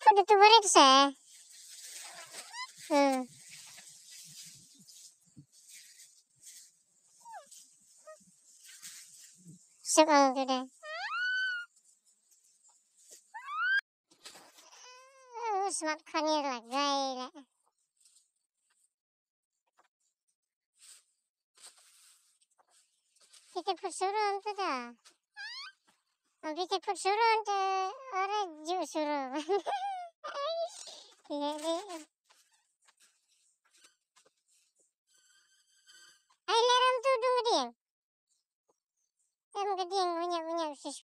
Fudut umarek se. Hmm. Çok oldu da. Usmak kanıyorlar böyle. 비트 풀수론 뜨자 어, 비트 풀수론 뜨 어레 주수론 예리 아이 레람 뚜둥 그디엔 레람 그디엔